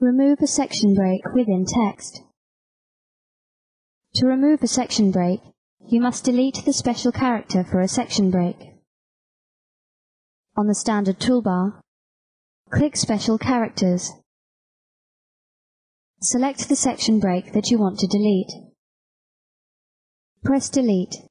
Remove a section break within text. To remove a section break, you must delete the special character for a section break. On the standard toolbar, click Special Characters. Select the section break that you want to delete. Press Delete